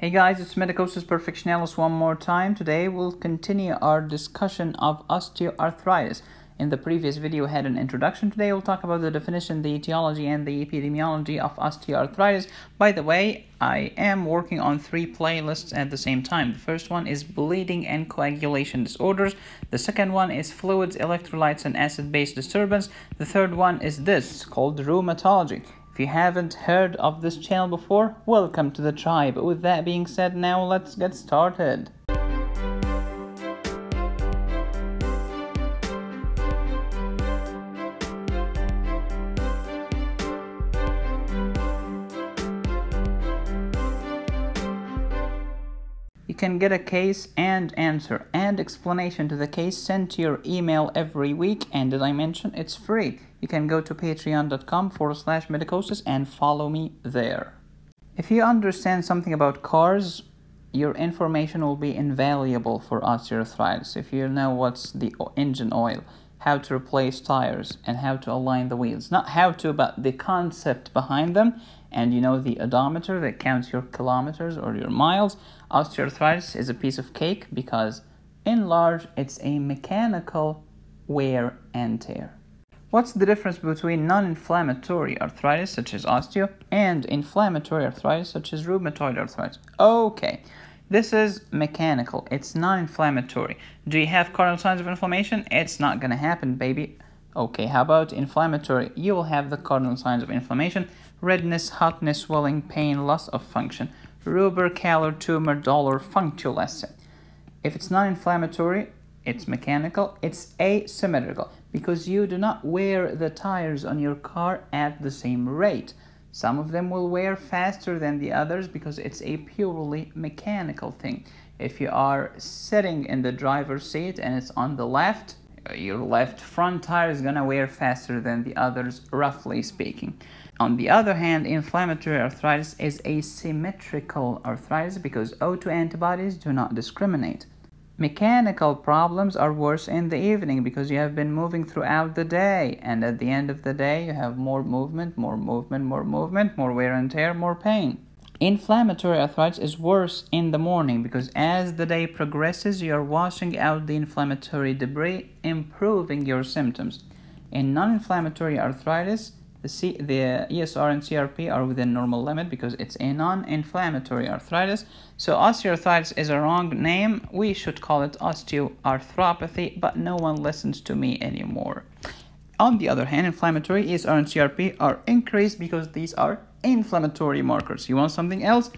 Hey guys, it's Medicosis Perfectionalis one more time. Today we'll continue our discussion of osteoarthritis. In the previous video, we had an introduction. Today we'll talk about the definition, the etiology, and the epidemiology of osteoarthritis. By the way, I am working on three playlists at the same time. The first one is bleeding and coagulation disorders. The second one is fluids, electrolytes, and acid-base disturbance. The third one is this, called rheumatology. If you haven't heard of this channel before, welcome to the tribe. With that being said, now let's get started. Can get a case and answer and explanation to the case sent to your email every week. And did I mention it's free? You can go to patreon.com forward slash medicosis and follow me there. If you understand something about cars, your information will be invaluable for osteoarthritis. If you know what's the engine oil, how to replace tires, and how to align the wheels. Not how to, but the concept behind them. And you know the odometer that counts your kilometers or your miles. Osteoarthritis is a piece of cake because, in large, it's a mechanical wear and tear. What's the difference between non inflammatory arthritis, such as osteo, and inflammatory arthritis, such as rheumatoid arthritis? Okay, this is mechanical, it's non inflammatory. Do you have cardinal signs of inflammation? It's not gonna happen, baby. Okay, how about inflammatory? You will have the cardinal signs of inflammation redness, hotness, swelling, pain, loss of function, rubor, calor, tumor, dolor, functulence. If it's non inflammatory, it's mechanical, it's asymmetrical because you do not wear the tires on your car at the same rate. Some of them will wear faster than the others because it's a purely mechanical thing. If you are sitting in the driver's seat and it's on the left, your left front tire is gonna wear faster than the others, roughly speaking. On the other hand, inflammatory arthritis is asymmetrical arthritis because autoantibodies do not discriminate. Mechanical problems are worse in the evening because you have been moving throughout the day, and at the end of the day, you have more movement, more movement, more movement, more wear and tear, more pain. Inflammatory arthritis is worse in the morning because as the day progresses, you are washing out the inflammatory debris, improving your symptoms. In non inflammatory arthritis, the, C, the ESR and CRP are within normal limit because it's a non-inflammatory arthritis. So osteoarthritis is a wrong name. We should call it osteoarthropathy, but no one listens to me anymore. On the other hand, inflammatory ESR and CRP are increased because these are inflammatory markers. You want something else?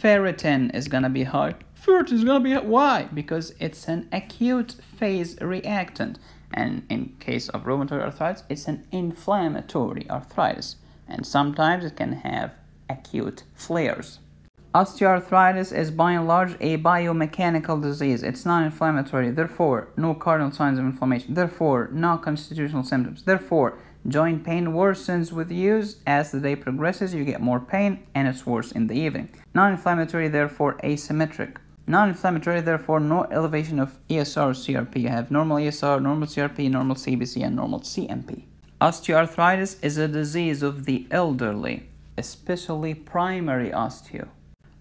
Ferritin is gonna be high. Ferritin is gonna be high. Why? Because it's an acute phase reactant and in case of rheumatoid arthritis it's an inflammatory arthritis. And sometimes it can have acute flares. Osteoarthritis is by and large a biomechanical disease. It's non-inflammatory therefore no cardinal signs of inflammation. Therefore no constitutional symptoms. Therefore joint pain worsens with use. As the day progresses you get more pain and it's worse in the evening. Non-inflammatory therefore asymmetric Non-inflammatory, therefore, no elevation of ESR or CRP. You have normal ESR, normal CRP, normal CBC, and normal CMP. Osteoarthritis is a disease of the elderly, especially primary osteo.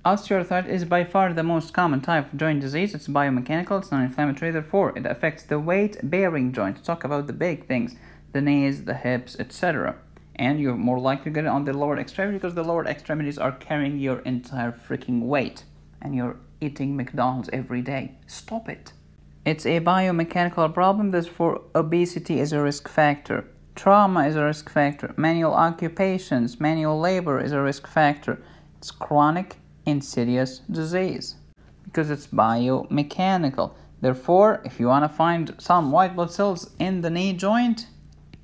Osteoarthritis is by far the most common type of joint disease. It's biomechanical, it's non-inflammatory, therefore it affects the weight-bearing joints. Talk about the big things, the knees, the hips, etc. And you're more likely to get it on the lower extremity because the lower extremities are carrying your entire freaking weight and you're eating McDonald's every day. Stop it. It's a biomechanical problem, therefore, obesity is a risk factor. Trauma is a risk factor. Manual occupations, manual labor is a risk factor. It's chronic, insidious disease because it's biomechanical. Therefore, if you want to find some white blood cells in the knee joint,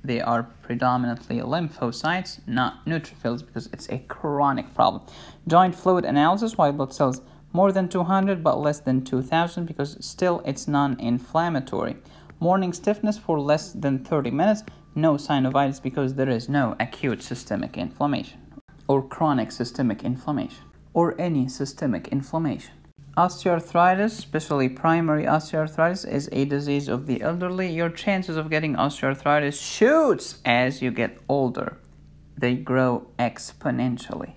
they are predominantly lymphocytes, not neutrophils, because it's a chronic problem. Joint fluid analysis, white blood cells more than 200 but less than 2000 because still it's non-inflammatory. Morning stiffness for less than 30 minutes, no synovitis because there is no acute systemic inflammation or chronic systemic inflammation or any systemic inflammation. Osteoarthritis, especially primary osteoarthritis, is a disease of the elderly. Your chances of getting osteoarthritis shoots as you get older. They grow exponentially.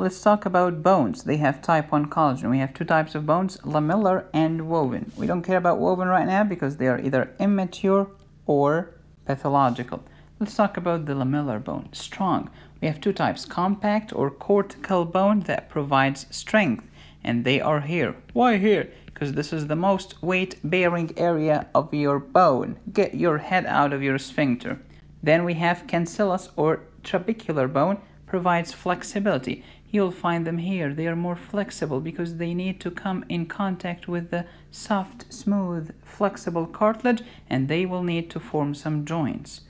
Let's talk about bones. They have type 1 collagen. We have two types of bones, lamellar and woven. We don't care about woven right now because they are either immature or pathological. Let's talk about the lamellar bone. Strong. We have two types, compact or cortical bone that provides strength. And they are here. Why here? Because this is the most weight bearing area of your bone. Get your head out of your sphincter. Then we have cancellous or trabecular bone provides flexibility. You'll find them here. They are more flexible because they need to come in contact with the soft, smooth, flexible cartilage and they will need to form some joints.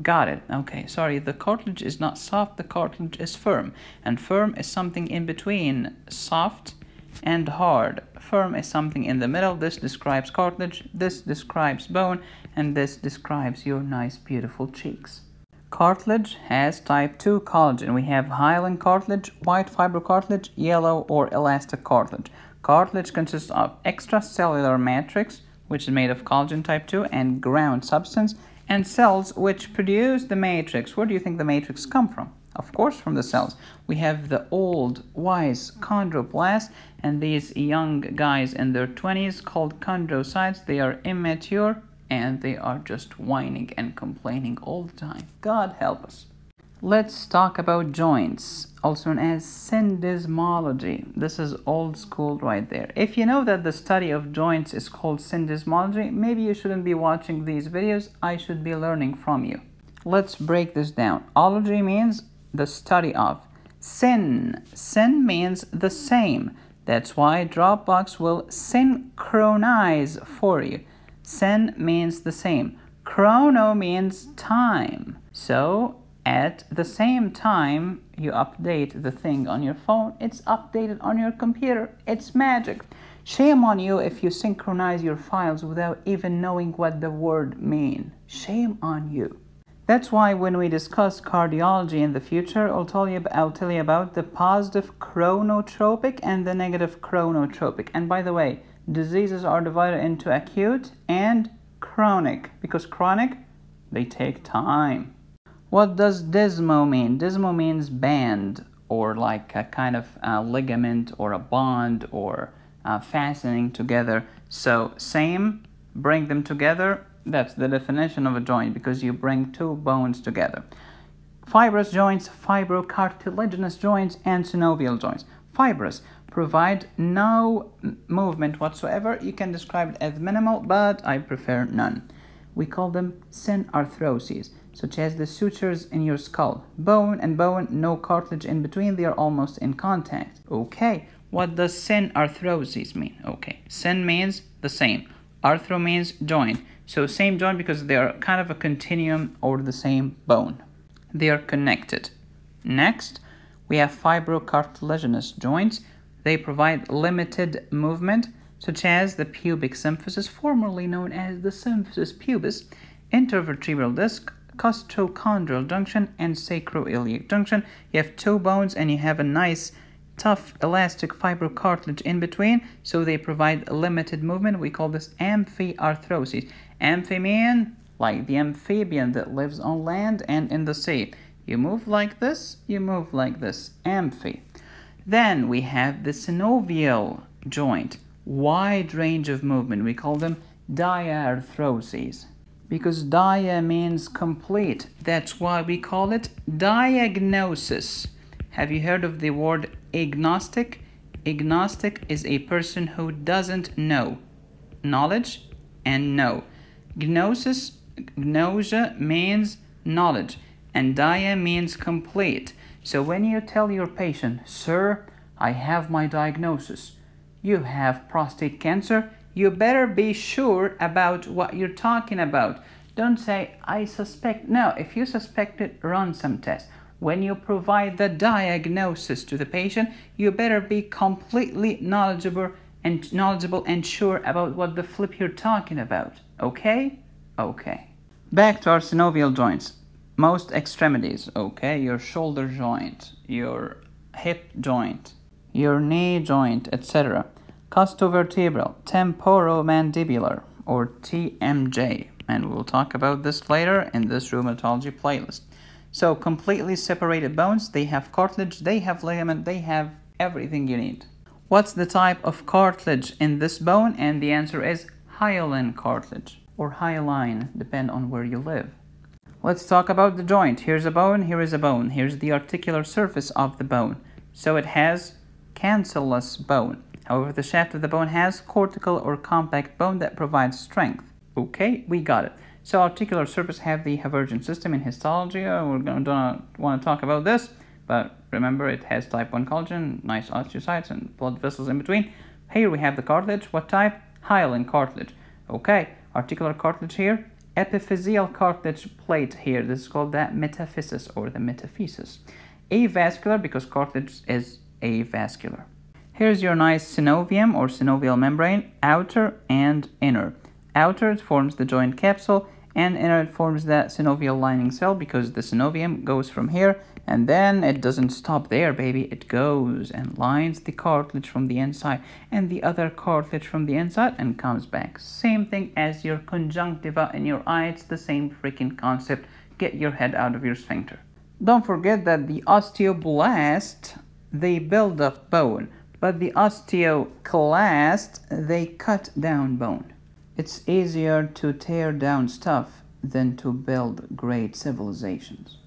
Got it. Okay, sorry, the cartilage is not soft, the cartilage is firm. And firm is something in between soft and hard. Firm is something in the middle. This describes cartilage, this describes bone, and this describes your nice, beautiful cheeks. Cartilage has type 2 collagen. We have hyaline cartilage, white fibrocartilage, yellow or elastic cartilage. Cartilage consists of extracellular matrix, which is made of collagen type 2, and ground substance, and cells which produce the matrix. Where do you think the matrix come from? Of course, from the cells. We have the old, wise chondroblast, and these young guys in their 20s called chondrocytes. They are immature and they are just whining and complaining all the time. God help us. Let's talk about joints, also known as syndesmology. This is old school right there. If you know that the study of joints is called syndesmology, maybe you shouldn't be watching these videos. I should be learning from you. Let's break this down. Ology means the study of. Syn. Syn means the same. That's why Dropbox will synchronize for you. Syn means the same. Chrono means time. So at the same time you update the thing on your phone, it's updated on your computer. It's magic. Shame on you if you synchronize your files without even knowing what the word mean. Shame on you. That's why when we discuss cardiology in the future, I'll tell you, I'll tell you about the positive chronotropic and the negative chronotropic. And by the way, diseases are divided into acute and chronic because chronic they take time. What does desmo mean? Desmo means band or like a kind of a ligament or a bond or uh, fastening together. So same, bring them together. That's the definition of a joint because you bring two bones together. Fibrous joints, fibrocartilaginous joints, and synovial joints. Fibrous provide no movement whatsoever. You can describe it as minimal, but I prefer none. We call them synarthroses, such as the sutures in your skull. Bone and bone, no cartilage in between, they are almost in contact. Okay, what does synarthroses mean? Okay, syn means the same, arthro means joint. So same joint because they are kind of a continuum or the same bone. They are connected. Next, we have fibrocartilaginous joints they provide limited movement, such as the pubic symphysis, formerly known as the symphysis pubis, intervertebral disc, costochondral junction, and sacroiliac junction. You have two bones and you have a nice tough elastic fibrocartilage in between, so they provide limited movement. We call this amphiarthrosis. Amphibian, like the amphibian that lives on land and in the sea. You move like this, you move like this. Amphi. Then we have the synovial joint, wide range of movement. We call them diarthroses because dia means complete. That's why we call it diagnosis. Have you heard of the word agnostic? Agnostic is a person who doesn't know. Knowledge and know. Gnosis, gnosia means knowledge, and dia means complete. So when you tell your patient, Sir, I have my diagnosis, you have prostate cancer, you better be sure about what you're talking about. Don't say, I suspect. No, if you suspect it, run some tests. When you provide the diagnosis to the patient, you better be completely knowledgeable and knowledgeable and sure about what the flip you're talking about. Okay? Okay. Back to our synovial joints most extremities, okay? Your shoulder joint, your hip joint, your knee joint, etc. Costovertebral, temporomandibular, or TMJ, and we'll talk about this later in this rheumatology playlist. So completely separated bones, they have cartilage, they have ligament, they have everything you need. What's the type of cartilage in this bone? And the answer is hyaline cartilage or hyaline, depend on where you live. Let's talk about the joint. Here's a bone, here is a bone. Here's the articular surface of the bone. So it has cancellous bone. However, the shaft of the bone has cortical or compact bone that provides strength. Okay, we got it. So articular surface have the Haversian system in histology. Uh, we're going to want to talk about this, but remember it has type 1 collagen, nice osteocytes and blood vessels in between. Here we have the cartilage. What type? Hyaline cartilage. Okay, articular cartilage here. Epiphyseal cartilage plate here. This is called the metaphysis or the metaphysis. Avascular because cartilage is avascular. Here's your nice synovium or synovial membrane, outer and inner. Outer it forms the joint capsule and inner it forms the synovial lining cell because the synovium goes from here and then it doesn't stop there baby. It goes and lines the cartilage from the inside and the other cartilage from the inside and comes back. Same thing as your conjunctiva in your eye. It's the same freaking concept. Get your head out of your sphincter. Don't forget that the osteoblast they build up bone but the osteoclast they cut down bone. It's easier to tear down stuff than to build great civilizations.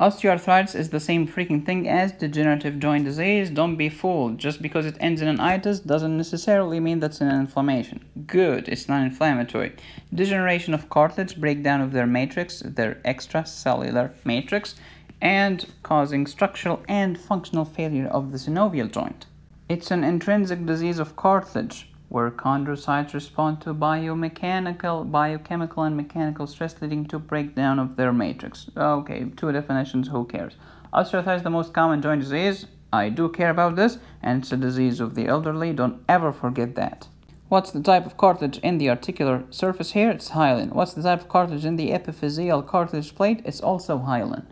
Osteoarthritis is the same freaking thing as degenerative joint disease. Don't be fooled. Just because it ends in an itis doesn't necessarily mean that's an inflammation. Good, it's not inflammatory. Degeneration of cartilage, breakdown of their matrix, their extracellular matrix, and causing structural and functional failure of the synovial joint. It's an intrinsic disease of cartilage where chondrocytes respond to biomechanical, biochemical, and mechanical stress leading to breakdown of their matrix. Okay, two definitions, who cares? Osteoarthritis is the most common joint disease. I do care about this, and it's a disease of the elderly. Don't ever forget that. What's the type of cartilage in the articular surface here? It's hyaline. What's the type of cartilage in the epiphyseal cartilage plate? It's also hyaline.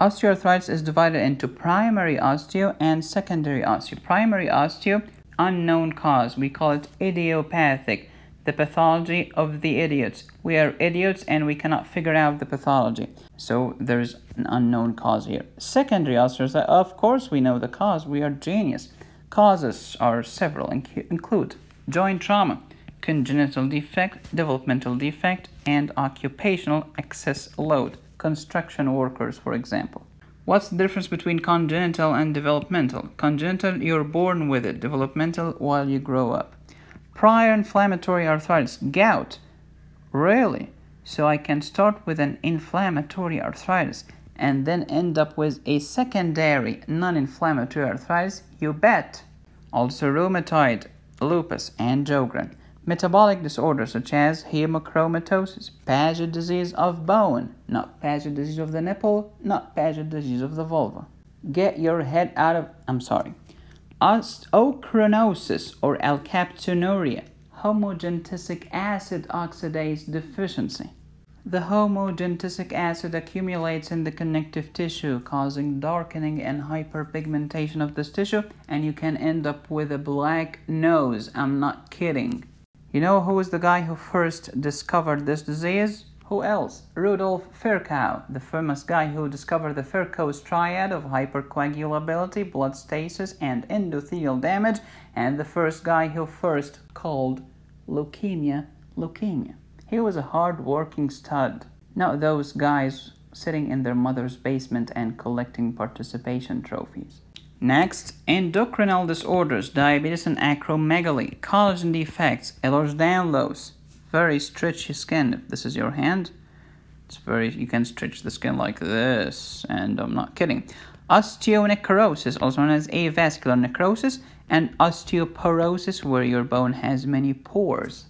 Osteoarthritis is divided into primary osteo and secondary osteo. Primary osteo unknown cause. We call it idiopathic, the pathology of the idiots. We are idiots and we cannot figure out the pathology. So there's an unknown cause here. Secondary ulcers, uh, of course we know the cause. We are genius. Causes are several, include joint trauma, congenital defect, developmental defect, and occupational excess load. Construction workers, for example. What's the difference between congenital and developmental? Congenital, you're born with it. Developmental, while you grow up. Prior inflammatory arthritis, gout. Really? So I can start with an inflammatory arthritis and then end up with a secondary non-inflammatory arthritis? You bet. Also rheumatoid, lupus, and Sjogren metabolic disorders such as hemochromatosis, Paget disease of bone, not Paget disease of the nipple, not Paget disease of the vulva. Get your head out of, I'm sorry, ochronosis or alkaptonuria, homogentisic acid oxidase deficiency. The homogentisic acid accumulates in the connective tissue, causing darkening and hyperpigmentation of this tissue, and you can end up with a black nose. I'm not kidding. You know who is the guy who first discovered this disease? Who else? Rudolf Virchow, the famous guy who discovered the Virchow's triad of hypercoagulability, blood stasis, and endothelial damage, and the first guy who first called leukemia leukemia. He was a hard-working stud. Not those guys sitting in their mother's basement and collecting participation trophies. Next, endocrinal disorders, diabetes and acromegaly, collagen defects, Ehlers-Danlos, very stretchy skin. If this is your hand, it's very you can stretch the skin like this, and I'm not kidding. Osteonecrosis, also known as avascular necrosis, and osteoporosis, where your bone has many pores.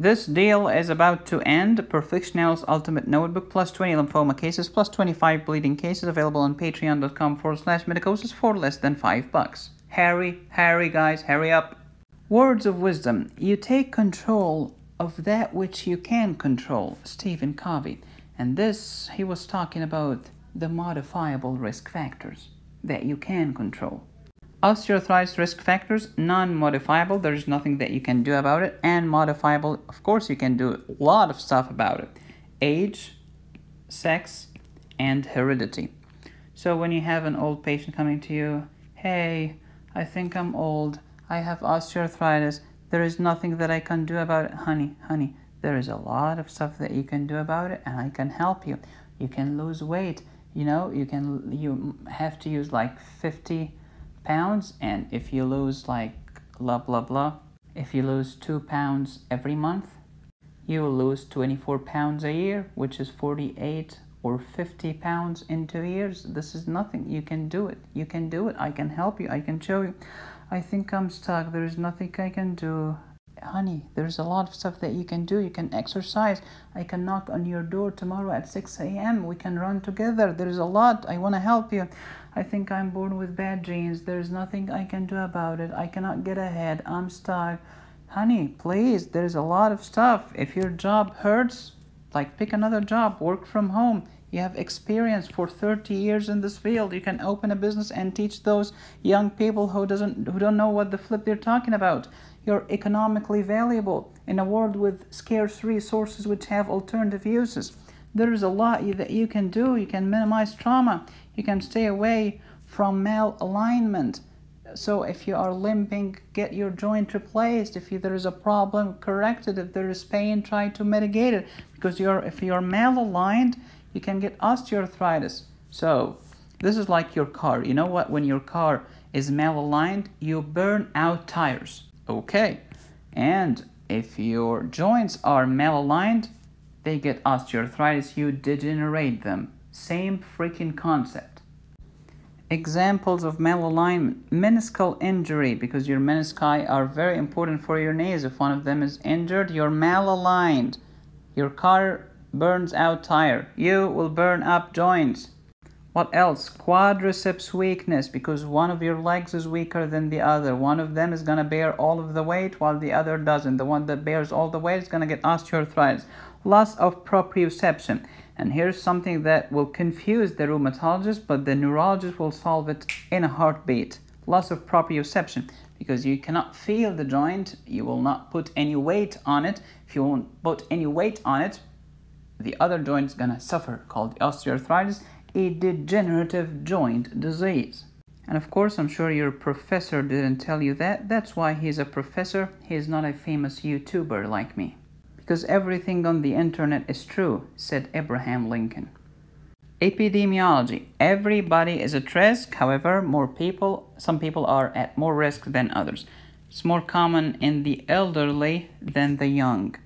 This deal is about to end. Perfectionalis Ultimate Notebook plus 20 lymphoma cases plus 25 bleeding cases available on patreon.com forward slash medicosis for less than 5 bucks. Hurry, hurry guys, hurry up. Words of wisdom. You take control of that which you can control. Stephen Covey. And this, he was talking about the modifiable risk factors that you can control. Osteoarthritis risk factors, non-modifiable, there's nothing that you can do about it, and modifiable, of course you can do a lot of stuff about it. Age, sex, and heredity. So when you have an old patient coming to you, hey, I think I'm old, I have osteoarthritis, there is nothing that I can do about it. Honey, honey, there is a lot of stuff that you can do about it and I can help you. You can lose weight. You know, you can you have to use like 50 pounds and if you lose like blah blah blah, if you lose 2 pounds every month, you will lose 24 pounds a year, which is 48 or 50 pounds in two years. This is nothing. You can do it. You can do it. I can help you. I can show you. I think I'm stuck. There is nothing I can do. Honey, there's a lot of stuff that you can do. You can exercise. I can knock on your door tomorrow at 6 a.m. We can run together. There's a lot. I want to help you. I think I'm born with bad genes. There's nothing I can do about it. I cannot get ahead. I'm stuck. Honey, please, there's a lot of stuff. If your job hurts, like pick another job, work from home. You have experience for 30 years in this field. You can open a business and teach those young people who doesn't who don't know what the flip they're talking about. You're economically valuable in a world with scarce resources which have alternative uses. There is a lot that you can do. You can minimize trauma. You can stay away from malalignment. So if you are limping, get your joint replaced. If there is a problem, correct it. If there is pain, try to mitigate it. Because you're if you're malaligned, you can get osteoarthritis. So this is like your car. You know what? When your car is malaligned, you burn out tires. Okay. And if your joints are malaligned, they get osteoarthritis, you degenerate them. Same freaking concept. Examples of malalignment meniscal injury, because your menisci are very important for your knees. If one of them is injured, you're malaligned. Your car burns out tire. You will burn up joints. What else? Quadriceps weakness because one of your legs is weaker than the other. One of them is going to bear all of the weight while the other doesn't. The one that bears all the weight is going to get osteoarthritis. Loss of proprioception. And here's something that will confuse the rheumatologist, but the neurologist will solve it in a heartbeat. Loss of proprioception because you cannot feel the joint, you will not put any weight on it. If you won't put any weight on it, the other joint is going to suffer, called osteoarthritis, a degenerative joint disease. And of course, I'm sure your professor didn't tell you that. That's why he's a professor. He's not a famous YouTuber like me. Because everything on the internet is true, said Abraham Lincoln. Epidemiology. Everybody is at risk, however, more people, some people are at more risk than others. It's more common in the elderly than the young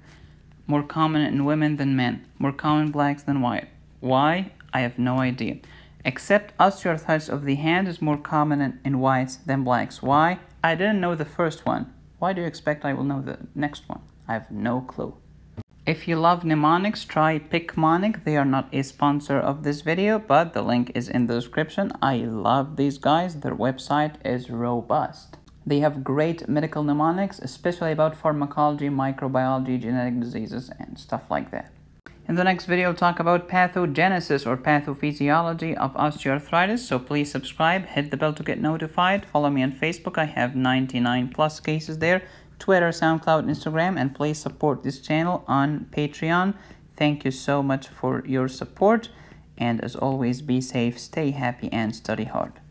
more common in women than men, more common blacks than white. Why? I have no idea. Except osteoarthritis of the hand is more common in, whites than blacks. Why? I didn't know the first one. Why do you expect I will know the next one? I have no clue. If you love mnemonics, try Picmonic. They are not a sponsor of this video, but the link is in the description. I love these guys. Their website is robust. They have great medical mnemonics, especially about pharmacology, microbiology, genetic diseases, and stuff like that. In the next video, I'll talk about pathogenesis or pathophysiology of osteoarthritis. So please subscribe, hit the bell to get notified. Follow me on Facebook. I have 99 plus cases there. Twitter, SoundCloud, Instagram, and please support this channel on Patreon. Thank you so much for your support. And as always, be safe, stay happy, and study hard.